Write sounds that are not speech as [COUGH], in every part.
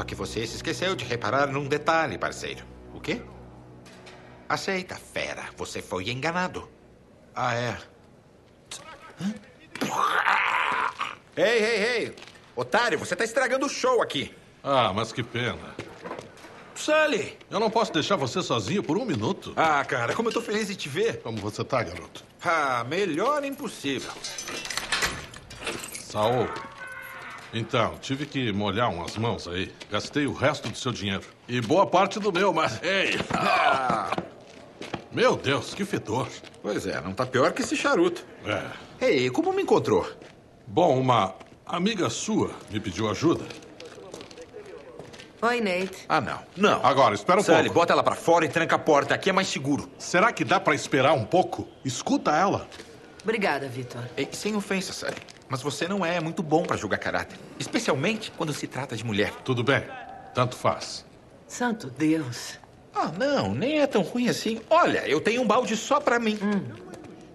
Só que você se esqueceu de reparar num detalhe, parceiro. O quê? Aceita, fera. Você foi enganado. Ah, é. Hã? Ei, ei, ei! Otário, você tá estragando o show aqui. Ah, mas que pena. Sully! Eu não posso deixar você sozinho por um minuto. Ah, cara, como eu tô feliz de te ver. Como você tá, garoto? Ah, melhor impossível. Saul. Então, tive que molhar umas mãos aí. Gastei o resto do seu dinheiro. E boa parte do meu, mas. Ei! Ah, [LAUGHS] Meu Deus, que fedor. pois é, não tá pior que esse charuto. É. Ei, como me encontrou? Bom, uma amiga sua me pediu ajuda. Oi, Nate. Ah, não. Não. Agora, espera um Sully, pouco. bota ela pra fora e tranca a porta. Aqui é mais seguro. Será que dá pra esperar um pouco? Escuta ela. Obrigada, Vitor. Ei, sem ofensa, Sully. Mas você não é muito bom pra julgar caráter. Especialmente quando se trata de mulher. Tudo bem. Tanto faz. Santo Deus. Ah, não, nem é tão ruim assim. Olha, eu tenho um balde só pra mim.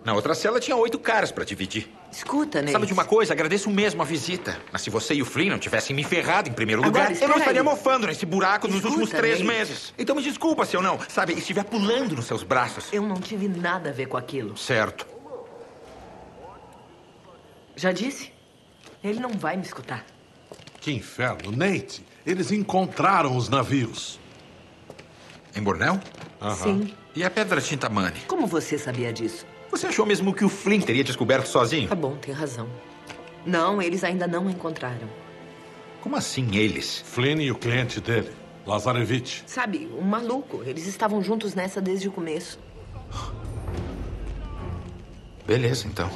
Na outra cela tinha oito caras pra dividir. Escuta, Nate. Sabe de uma coisa? Agradeço mesmo a visita. Mas se você e o Flynn não tivessem me ferrado em primeiro Agora, lugar, eu não estaria aí. mofando nesse buraco nos Escuta, últimos três Nate. meses. Então me desculpa se eu não, sabe, estiver pulando nos seus braços. Eu não tive nada a ver com aquilo. Certo. Já disse? Ele não vai me escutar. Que inferno. Nate, eles encontraram os navios. Em Bornel? Aham. Sim. E a pedra Tintamani? Como você sabia disso? Você achou mesmo que o Flynn teria descoberto sozinho? Tá bom, tem razão. Não, eles ainda não encontraram. Como assim eles? Flynn e o cliente dele, Lazarevich. Sabe, um maluco. Eles estavam juntos nessa desde o começo. Beleza, então.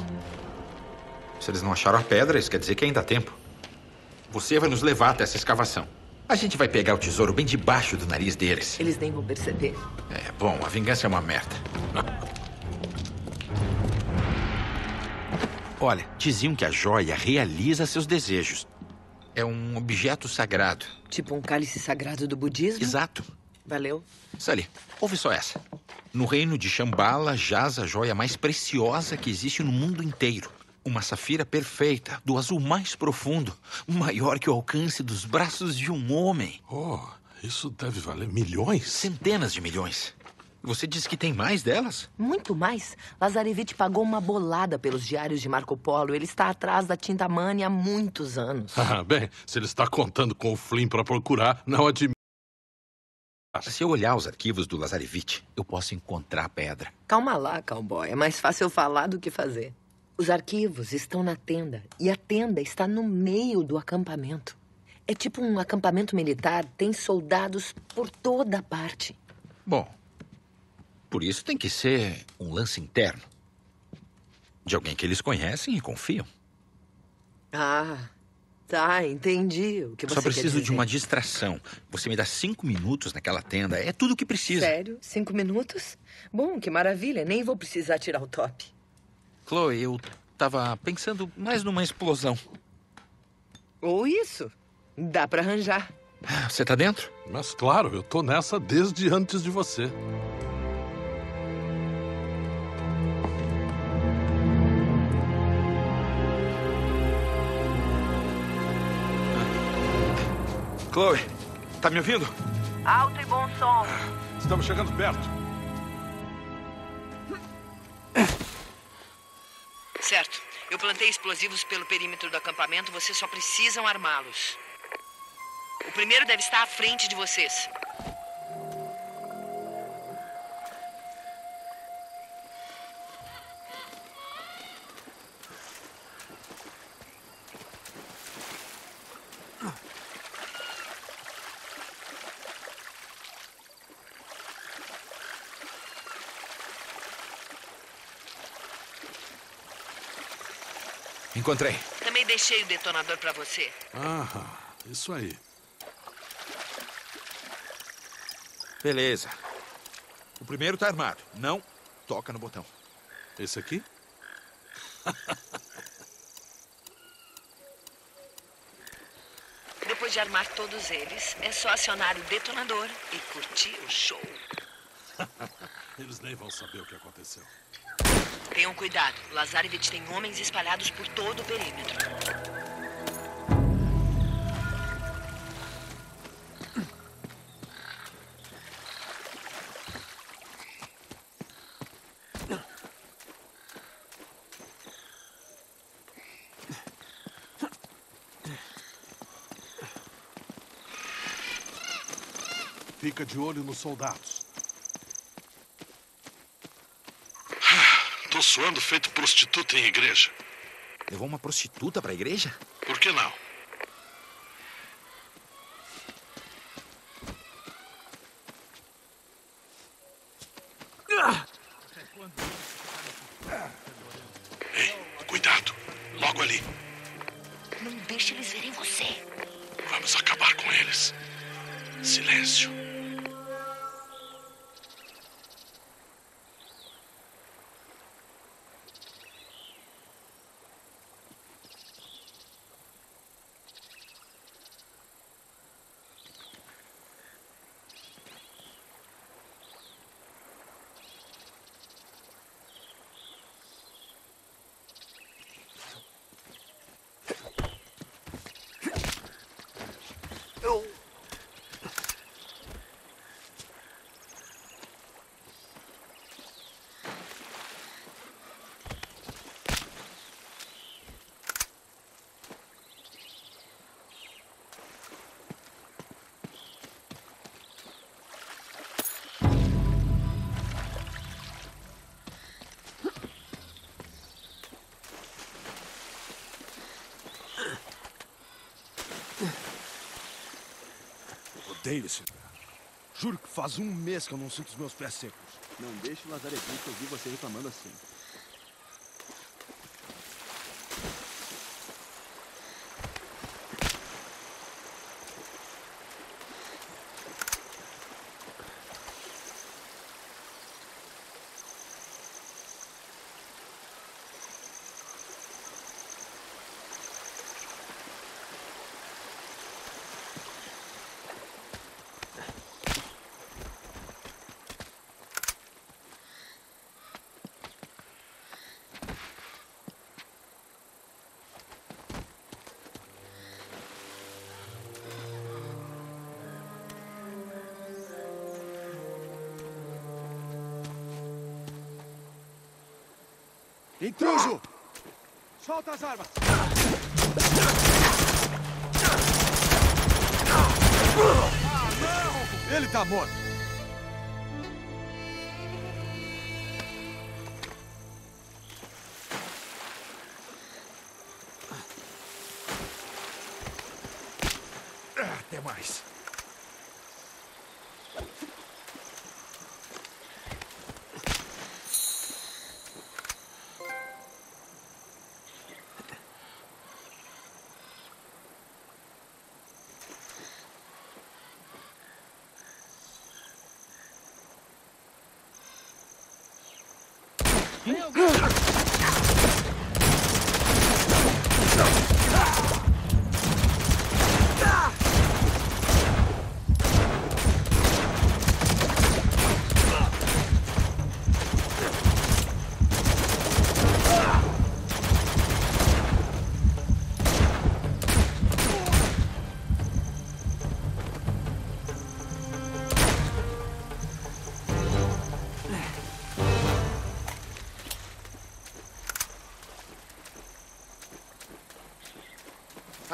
Se eles não acharam a pedra, isso quer dizer que ainda há tempo. Você vai nos levar até essa escavação. A gente vai pegar o tesouro bem debaixo do nariz deles. Eles nem vão perceber. É, bom, a vingança é uma merda. Olha, diziam que a joia realiza seus desejos. É um objeto sagrado. Tipo um cálice sagrado do budismo? Exato. Valeu. Sally, ouve só essa. No reino de Shambhala jaz a joia mais preciosa que existe no mundo inteiro. Uma safira perfeita, do azul mais profundo, maior que o alcance dos braços de um homem. Oh, isso deve valer milhões? Centenas de milhões. Você diz que tem mais delas? Muito mais. Lazarevich pagou uma bolada pelos diários de Marco Polo. Ele está atrás da Tinta Mania há muitos anos. Ah, bem, se ele está contando com o Flynn para procurar, não admito. Se eu olhar os arquivos do Lazarevich, eu posso encontrar a pedra. Calma lá, cowboy. É mais fácil falar do que fazer. Os arquivos estão na tenda. E a tenda está no meio do acampamento. É tipo um acampamento militar. Tem soldados por toda parte. Bom, por isso tem que ser um lance interno. De alguém que eles conhecem e confiam. Ah, tá. Entendi o que você Só preciso de uma distração. Você me dá cinco minutos naquela tenda. É tudo o que precisa. Sério? Cinco minutos? Bom, que maravilha. Nem vou precisar tirar o top. Chloe, eu tava pensando mais numa explosão. Ou isso. Dá pra arranjar. Ah, Você tá dentro? Mas claro, eu tô nessa desde antes de você. Chloe, tá me ouvindo? Alto e bom som. Estamos chegando perto. [LAUGHS] Certo. Eu plantei explosivos pelo perímetro do acampamento. Vocês só precisam armá-los. O primeiro deve estar à frente de vocês. Encontrei. Também deixei o detonador pra você. Ah, isso aí. Beleza. O primeiro tá armado. Não toca no botão. Esse aqui? [LAUGHS] Depois de armar todos eles, é só acionar o detonador e curtir o show. [LAUGHS] Eles nem vão saber o que aconteceu. Tenham cuidado. Lazarevich tem homens espalhados por todo o perímetro. Fica de olho nos soldados. Suando feito prostituta em igreja. Levou uma prostituta pra igreja? Por que não? Odeio esse lugar. Juro que faz um mês que eu não sinto os meus pés secos. Não deixe o Lazaretista ouvir você reclamando assim. Intruso! Solta as armas! Ah, não! Ele tá morto. Hey, okay.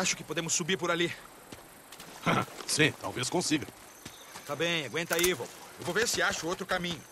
Acho que podemos subir por ali. [LAUGHS] Sim, talvez consiga. Tá bem, aguenta aí, vô. Eu vou ver se acho outro caminho.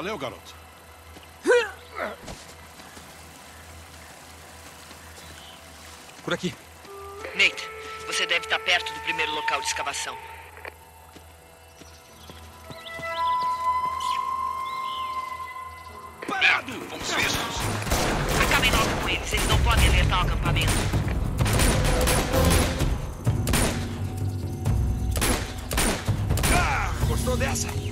Valeu, garoto. Por aqui. Nate, você deve estar perto do primeiro local de escavação. Merda, fomos vistos. Acabem logo com eles, eles não podem alertar o acampamento. Ah, gostou dessa?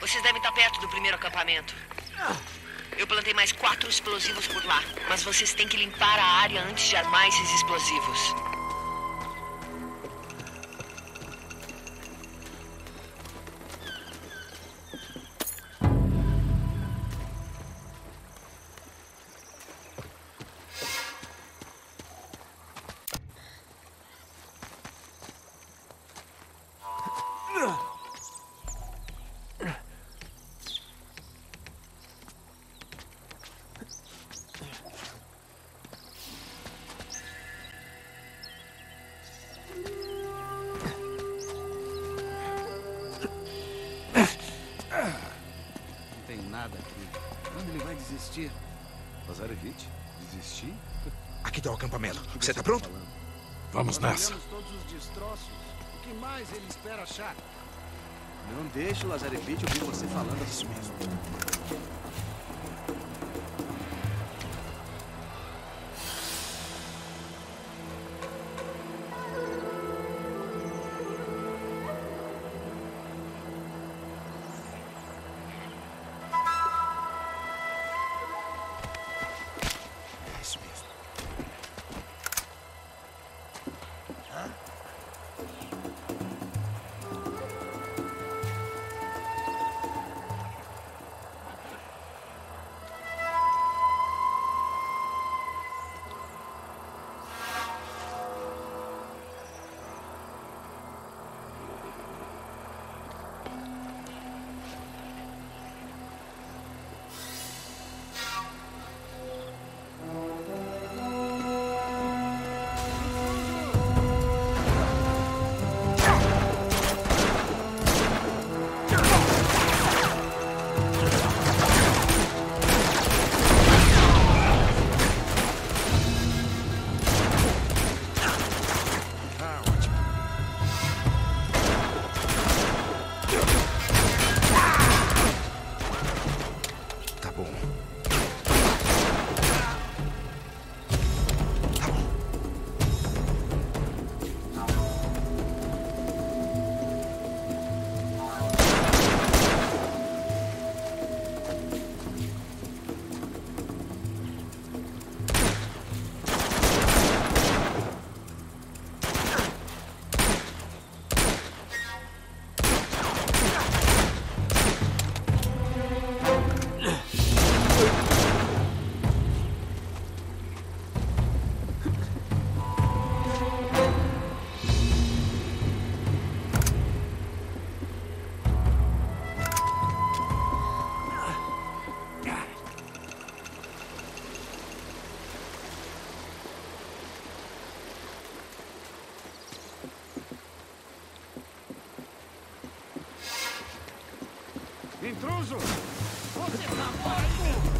Vocês devem estar perto do primeiro acampamento. Eu plantei mais quatro explosivos por lá, mas vocês têm que limpar a área antes de armar esses explosivos. Desistir? Lazarevich? Desistir? Aqui tá o acampamento. O que Você tá tá pronto? falando? Vamos Nós nessa. todos os destroços. O que mais ele espera achar? Não deixe o Lazarevich ouvir você falando isso mesmo. Intruso! Você tá morto!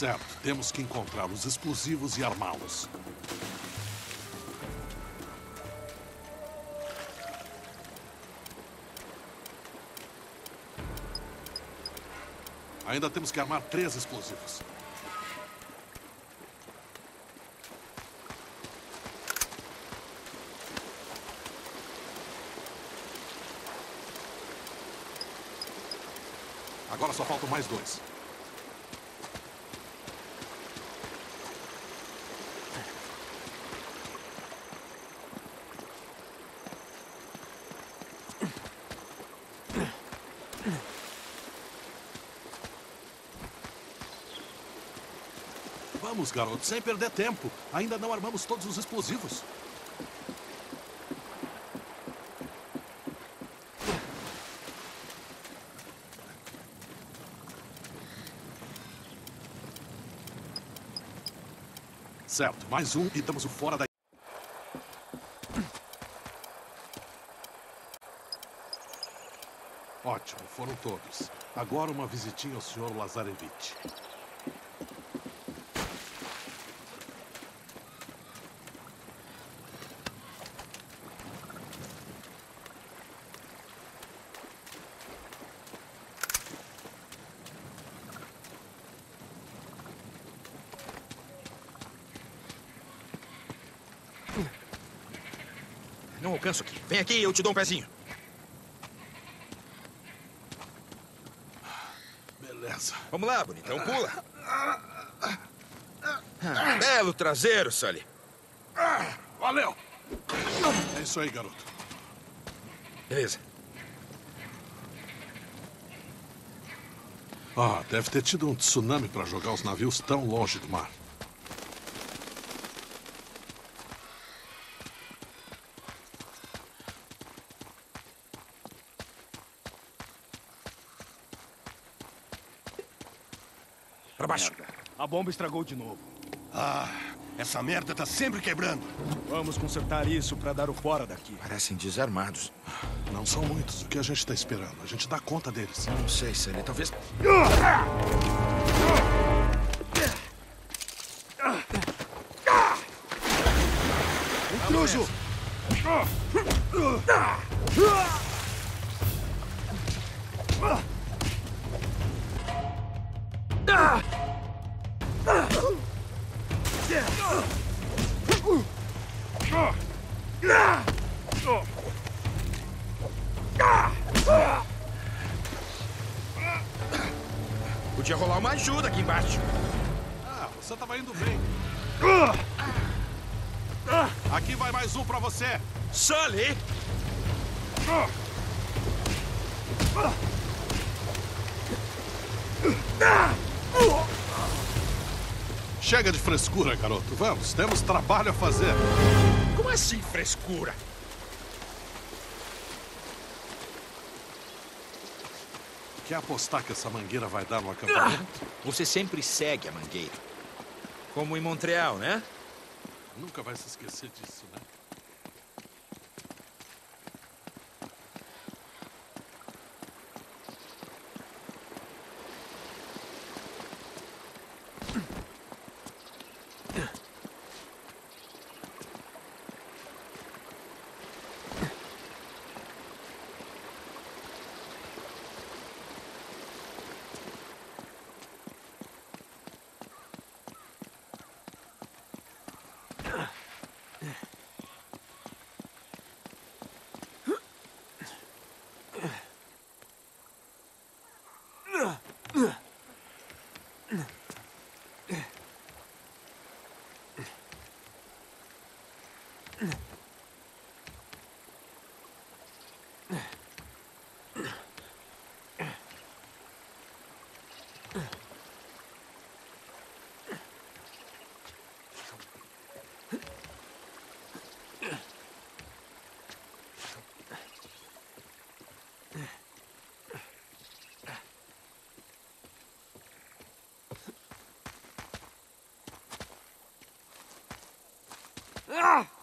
Certo, temos que encontrar os explosivos e armá-los. Ainda temos que armar três explosivos. Agora só faltam mais dois. Vamos, garoto, sem perder tempo. Ainda não armamos todos os explosivos. Certo, mais um e damos o fora da. Ótimo, foram todos. Agora uma visitinha ao Sr. Lazarevich. Não alcanço aqui. Vem aqui, eu te dou um pezinho. Beleza. Vamos lá, bonitão, pula. Ah, belo traseiro, Sully. Valeu! É isso aí, garoto. Beleza. Ah, deve ter tido um tsunami para jogar os navios tão longe do mar. Pra baixo. A bomba estragou de novo. Ah, essa merda tá sempre quebrando. Vamos consertar isso pra dar o fora daqui. Parecem desarmados. Não são muitos. O que a gente está esperando? A gente dá conta deles. Não sei, Sully. Talvez... Intruso! Podia rolar uma ajuda aqui embaixo. Ah, você estava indo bem. Aqui vai mais um para você. Sully! Chega de frescura, garoto. Vamos, temos trabalho a fazer. Como assim, frescura? Quer apostar que essa mangueira vai dar no acampamento? Você sempre segue a mangueira. Como em Montreal, né? Nunca vai se esquecer disso, né? Ah!